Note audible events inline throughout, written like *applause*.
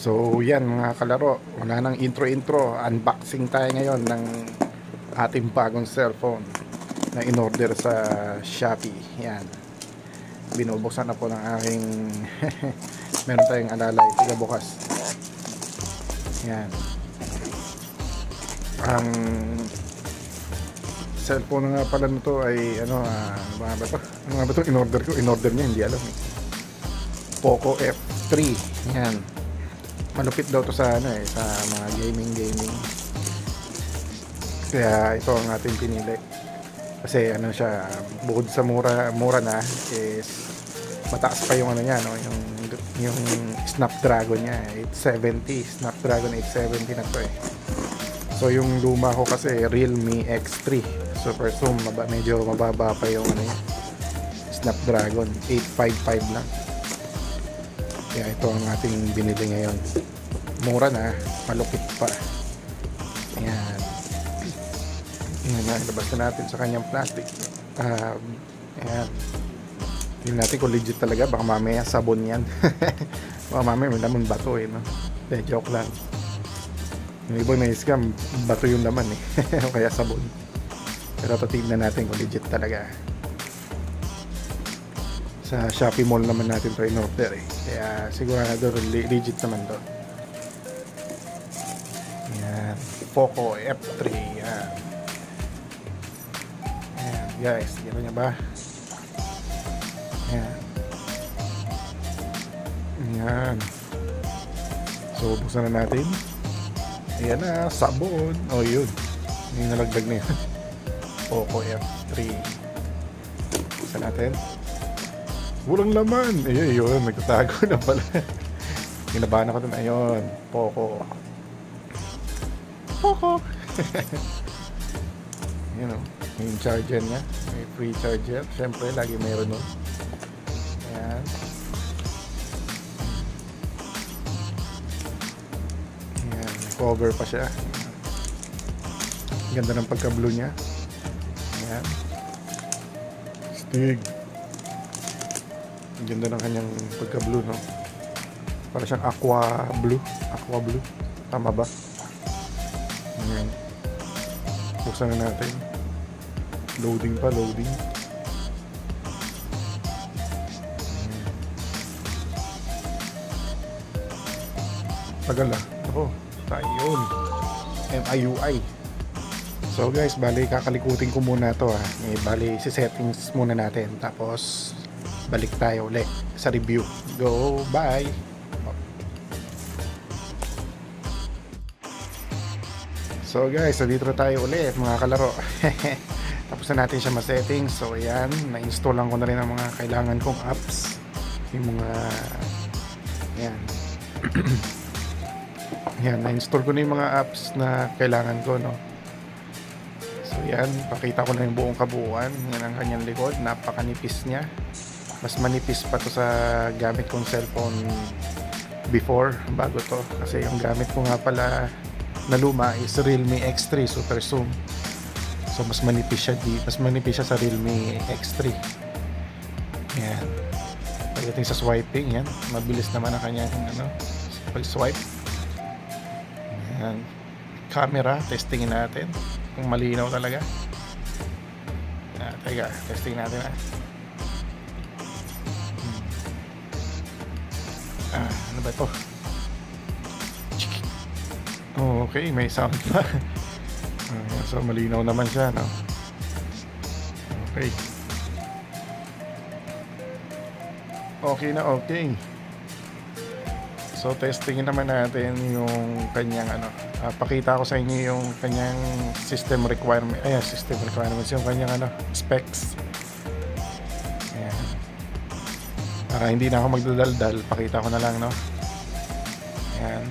So yan mga kalaro, wala nang intro-intro, unboxing tayo ngayon ng ating bagong cellphone na in-order sa Shopee. Yan. Binubuksan na po ng aking *laughs* meron tayong alalay, tiga bukas. Yan. Ang cellphone nga pala nito ay ano, ah, ano ba to? Ano ba to? In-order ko, in-order niya, hindi alam eh. Poco F3. Yan malupit daw to sa ano eh sa mga gaming gaming. Kaya ito ang ating pinili. Kasi ano siya bukod sa mura mura na is mataas pa yung ano niya no? Yung yung Snapdragon niya 870 Snapdragon 870 na to eh. So yung luma ko kasi Realme X3 super zoom maba, medyo mababa pa yung ano niya Snapdragon 855 lang kaya ito ang ating binili ngayon. Mura na, malupit pa. Ayan. Ayan na, natin sa kanyang plastic. Um, ayan. Tingnan natin kung legit talaga. Baka mamaya sabon yan. *laughs* Baka mamaya may laman bato eh. No? De, joke lang. Yung ibang na-scam, bato yung laman eh. *laughs* Kaya sabon. Pero titignan natin kung legit talaga sa Shopee Mall naman natin to in-order eh. Kaya sigurado legit naman to. Yan. Poco F3. Yan. Yan guys. Gano'n niya ba? Yan. Yan. So, buksan na natin. Ayan na. Sabon. Oh, yun. Yung nalagdag na yun. *laughs* Poco F3. Buksan natin. Walang laman. Ayun, yun. Nagtatago na pala. Kinabahan ako dun. Ayun. Poco. Poco. *laughs* Yun o. Yung charger niya. May free charger. Siyempre, lagi mayroon nun. Ayan. Ayan. May cover pa siya. Ganda ng pagka-blue niya. Ayan. Stig. Ang ganda ng kanyang pagka-blue, no? Para siyang aqua blue. Aqua blue. Tama ba? Ayan. Buksan na natin. Loading pa, loading. Ayan. Tagal ah. Ako, tayon. MIUI. So guys, bali kakalikutin ko muna to ah. Eh, bali si settings muna natin. Tapos balik tayo ulit sa review. Go, bye! So guys, so dito tayo ulit mga kalaro. *laughs* Tapos na natin siya ma-setting. So ayan, na-install lang ko na rin ang mga kailangan kong apps. Yung mga ayan. *clears throat* ayan, na-install ko na yung mga apps na kailangan ko, no. So yan, pakita ko na yung buong kabuuan. Yan ang kanyang likod, napakanipis niya mas manipis pa to sa gamit kong cellphone before bago to. Kasi yung gamit ko nga pala na luma is Realme X3 Super Zoom. So mas manipis siya di mas manipis siya sa Realme X3 yan pagdating sa swiping yan mabilis naman ang kanyang ano pag swipe yan camera testingin natin. Kung malinaw talaga. Ah, teka testing natin ah ano ba ito? Oh, okay, may sound pa. uh, so, malinaw naman siya, no? Okay. Okay na, okay. So, testingin naman natin yung kanyang, ano, uh, pakita ko sa inyo yung kanyang system requirement, ay, system requirements, yung kanyang, ano, specs. para hindi na ako magdadaldal pakita ko na lang no yan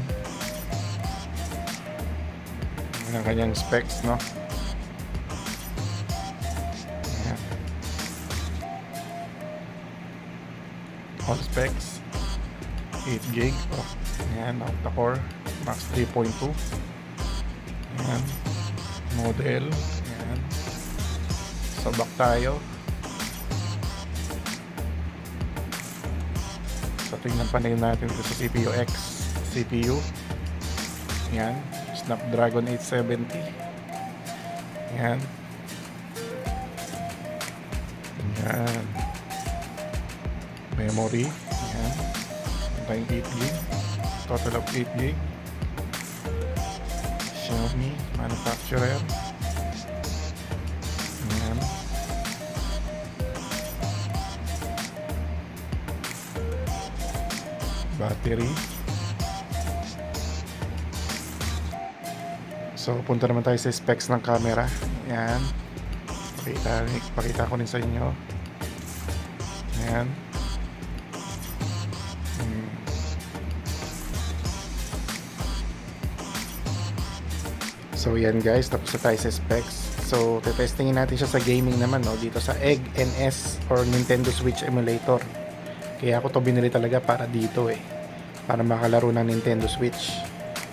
yan ang kanyang specs no? Yan all specs. 8 gig. Oh, yan octa core. Max 3.2 yan model. Yan sabak tayo. So tingnan pa rin natin ito sa CPU X CPU. Yan. Snapdragon 870. Yan. Yan. Memory. Yan. Tayong 8 gig. Total of 8 gig. Xiaomi manufacturer. Yan. Battery. So, punta naman tayo sa specs ng camera. Yan. Pakita, pakita ko rin sa inyo. Yan. Hmm. So yan guys, tapos na tayo sa specs. So tetestingin natin siya sa gaming naman no, dito sa Egg NS or Nintendo Switch emulator. Kaya ako to binili talaga para dito eh. Para makalaro ng Nintendo Switch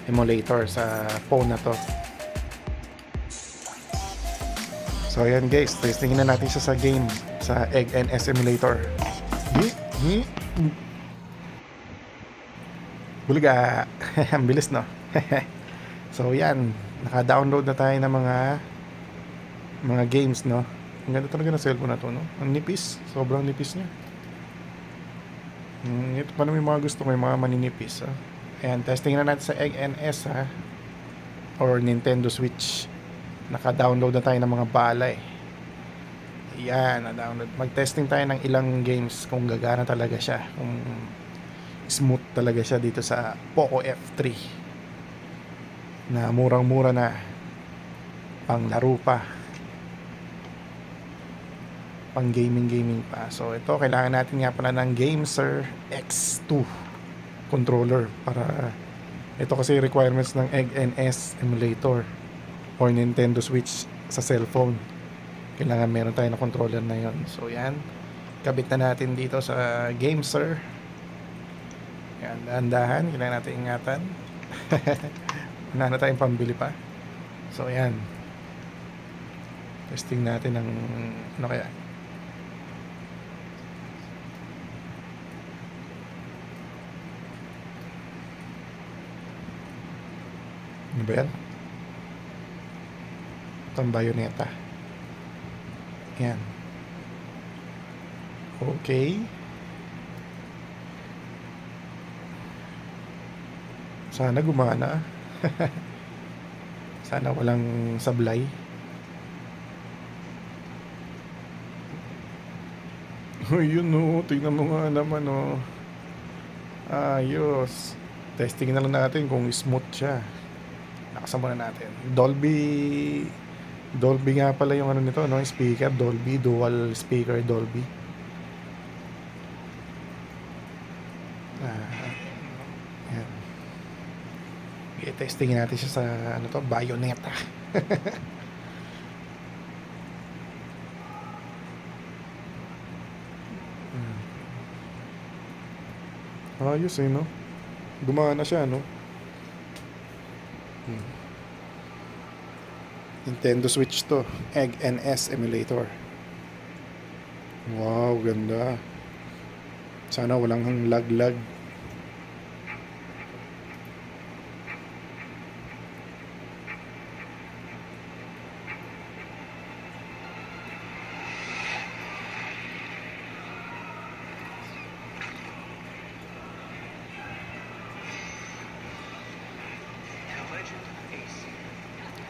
emulator sa phone na to. So ayan guys, testingin na natin siya sa game sa Egg NS emulator. Bulaga. *laughs* Ang bilis no. *laughs* so yan, naka-download na tayo ng mga mga games no. Ang ganda talaga ng cellphone na to no. Ang nipis, sobrang nipis niya. Hmm, ito pa naman yung mga gusto ko, yung mga maninipis. Ha? Ayan, testing na natin sa Egg NS ha. Or Nintendo Switch. Naka-download na tayo ng mga balay. Yan, na-download. Mag-testing tayo ng ilang games kung gagana talaga siya. Kung smooth talaga siya dito sa Poco F3. Na murang-mura na. Pang laro pa. Pang gaming-gaming pa. So ito, kailangan natin nga pala ng GameSir X2 controller para ito kasi requirements ng Egg NS emulator or Nintendo Switch sa cellphone. Kailangan meron tayo na controller na yon so yan. Kabit na natin dito sa GameSir yan dahan-dahan. Kailangan natin ingatan. *laughs* Wala na tayong pambili pa. So yan. Testing natin ng ano kaya? Ano ba yan? Ang bayoneta. Yan. Okay. Sana gumana. *laughs* Sana walang sablay. *laughs* Oh, yun o. Tingnan mo nga naman o. Ayos. Testing na lang natin kung smooth siya nakasan muna natin Dolby Dolby nga pala yung ano nito no? Speaker Dolby dual speaker Dolby. Ah, yan i-testingin natin siya sa ano to Bayonetta *laughs* hmm. ayos eh no? Gumana siya no Nintendo Switch to. Egg NS emulator. Wow, ganda. Sana walang lag-lag.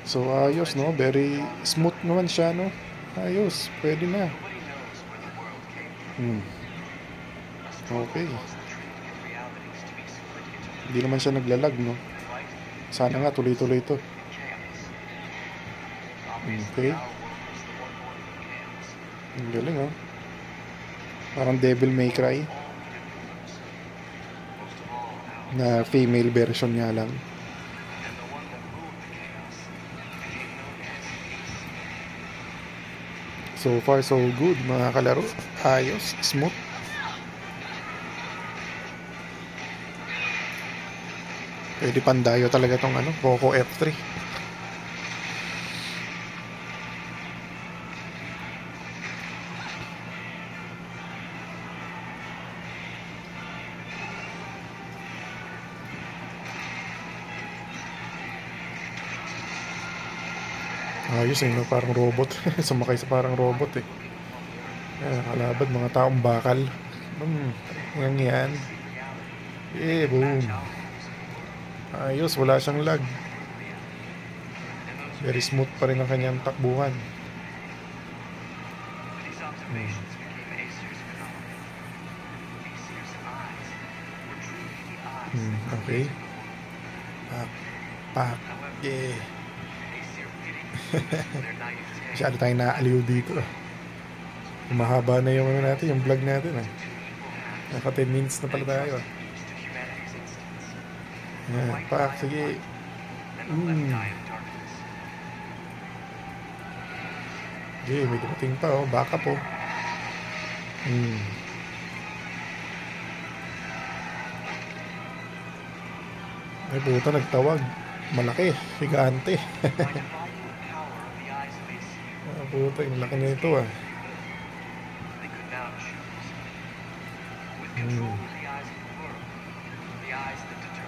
So ayos no, very smooth naman siya no. Ayos, pwede na. Hmm. Okay. Hindi naman siya naglalag no. Sana nga tuloy-tuloy ito. Okay. Ang galing oh. Parang Devil May Cry. Na female version nga lang. So far so good mga kalaro. Ayos, smooth. Pwede pandayo talaga tong ano, Poco F3. Ayos eh, no? parang robot. *laughs* Sumakay sa parang robot eh. Ayan, kalaban, mga taong bakal. Hmm, ang yan. Eh, boom. Ayos, wala siyang lag. Very smooth pa rin ang kanyang takbuhan. Hmm. Hmm, okay. Pak, pak, yeah. Masyado tayong naaliw dito. Mahaba na yung ano natin, yung vlog natin. Eh. Naka 10 minutes na pala tayo. Yan, pak, sige. Mm. Okay, may dumating pa oh. Baka po. Hmm. Ay puta, nagtawag. Malaki, higante. *laughs* ah, puta, yung laki na ito ah. Hmm.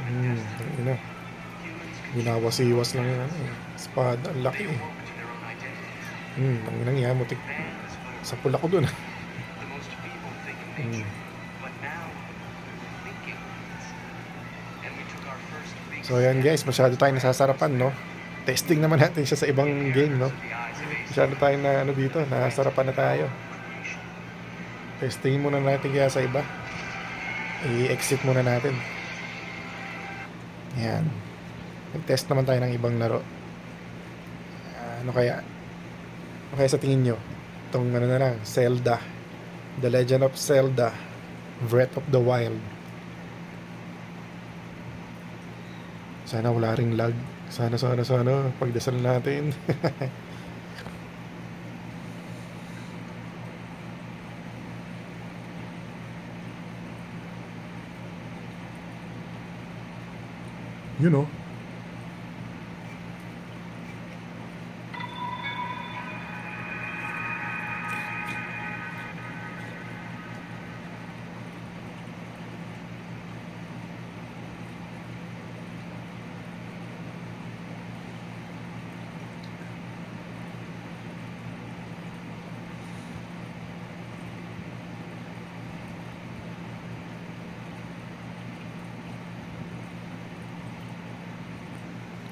Hmm, ayun na. Ginawas-iwas lang yun. Ano, eh. Espada, ang laki eh. Hmm, ang inang yan, mutik. Sa pula ko dun ah. Hmm. So ayan guys, masyado tayong nasasarapan no. Testing naman natin siya sa ibang game no. Masyado tayong na ano dito, nasarapan na tayo. Testing muna natin kaya sa iba. I-exit muna natin. Yan. Nag-test naman tayo ng ibang laro. Ano kaya? Ano kaya sa tingin nyo? Itong ano na lang, Zelda. The Legend of Zelda. Breath of the Wild. Sana wala ring lag. Sana, sana, sana. Pagdasal natin. *laughs* you know.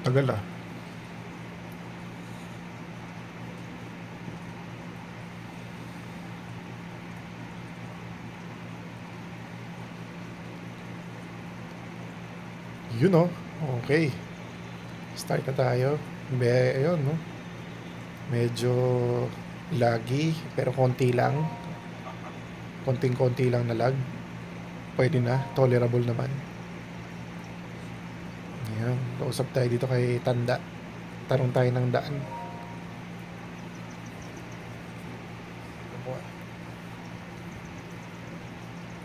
Tagal ah. Yun oh. Okay. Start na tayo. Be, ayun no. Medyo laggy pero konti lang. Konting-konti lang na lag. Pwede na. Tolerable naman. Ayan, kausap tayo dito kay Tanda. Tanong tayo ng daan.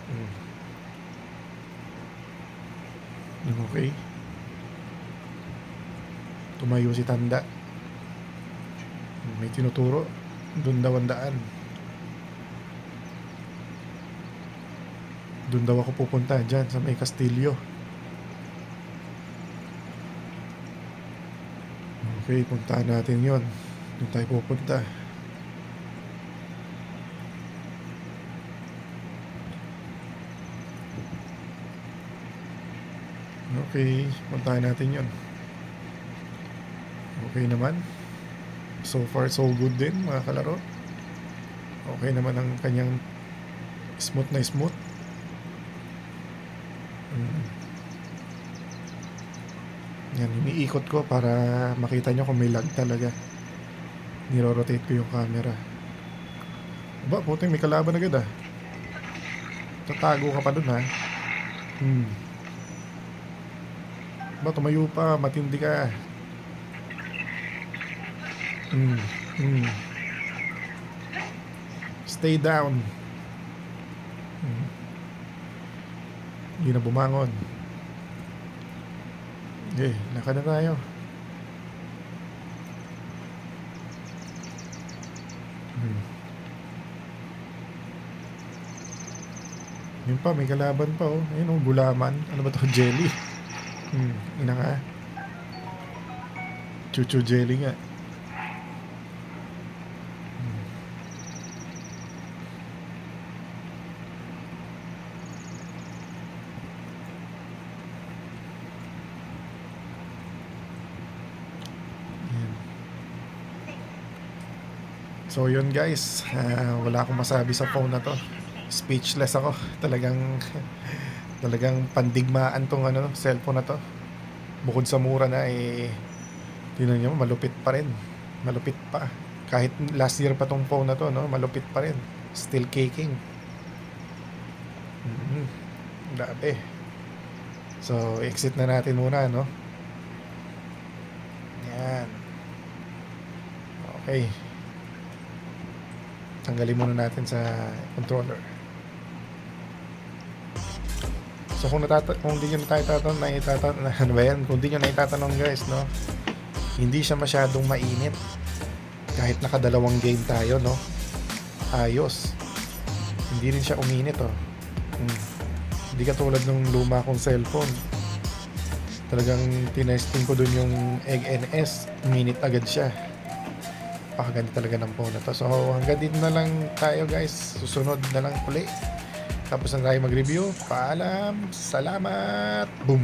Hmm. Okay. Tumayo si Tanda. May tinuturo. Doon daw ang daan. Doon daw ako pupunta dyan sa may Castillo. Okay, puntahan natin yon. Doon tayo pupunta. Okay, puntahan natin yon. Okay naman. So far, so good din mga kalaro. Okay naman ang kanyang smooth na smooth. Yan, iniikot ko para makita nyo kung may lag talaga. Niro-rotate ko yung camera. Ba, puting may kalaban agad ah. Tatago ka pa dun ha. Hmm. Ba, tumayo pa, matindi ka. Hmm. Hmm. Stay down. Hmm. Hindi na bumangon. Okay, lakad na tayo. Hmm. Yun pa, may kalaban pa oh. Ayun oh, gulaman. Ano ba to? *laughs* Jelly. Hmm, ina ka. Chuchu jelly nga. So yun guys, ah, wala akong masabi sa phone na to. Speechless ako. Talagang talagang pandigmaan tong ano, cellphone na to. Bukod sa mura na eh tingnan niyo malupit pa rin. Malupit pa. Kahit last year pa tong phone na to, no, malupit pa rin. Still caking. Mhm. Grabe. So, exit na natin muna, no? Yan. Okay. Tanggalin muna natin sa controller. So kung natata kung hindi nyo na tayo tatanong, naitatanong, *laughs* ano ba yan? Kung hindi nyo naitatanong guys, no? Hindi siya masyadong mainit. Kahit nakadalawang game tayo, no? Ayos. Hindi rin siya uminit, oh. Hmm. Hindi katulad ng luma kong cellphone. Talagang tinesting ko dun yung egg NS. Minute agad siya. Pakaganda talaga ng phone na to. So hanggang dito na lang tayo guys. Susunod na lang uli. Tapos na tayo mag-review. Paalam. Salamat. Boom.